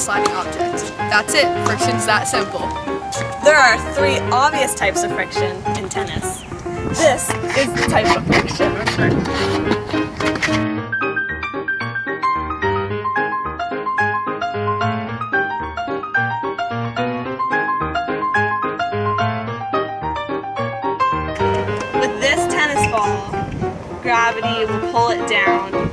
sliding object. That's it, friction's that simple. There are three obvious types of friction in tennis. This is the type of friction. With this tennis ball, gravity will pull it down.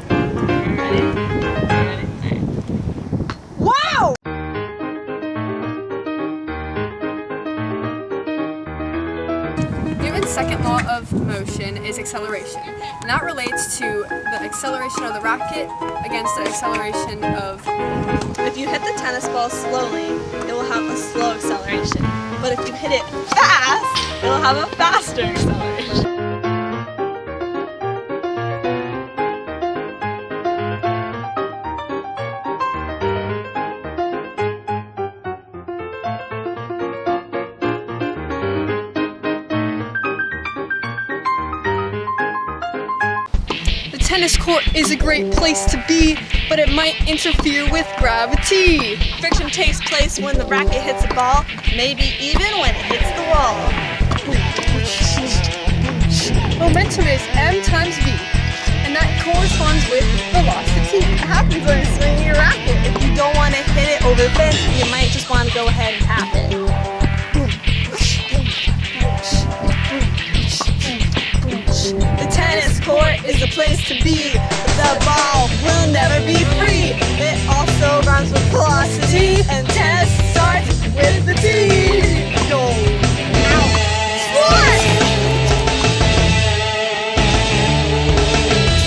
Second law of motion is acceleration, and that relates to the acceleration of the racket against the acceleration of If you hit the tennis ball slowly, it will have a slow acceleration. But if you hit it fast, it will have a faster tennis court is a great place to be, but it might interfere with gravity. Friction takes place when the racket hits a ball, maybe even when it hits the wall. Momentum is m times v, and that corresponds with velocity. It happens when you swing your racket. If you don't want to hit it over the fence, you might just want to go ahead and tap it. is the place to be. The ball will never be free. It also rhymes with velocity, and test starts with the T. Go.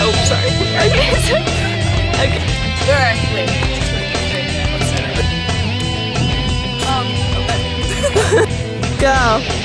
Oh, sorry. okay, okay. All right. Wait. Um. Go.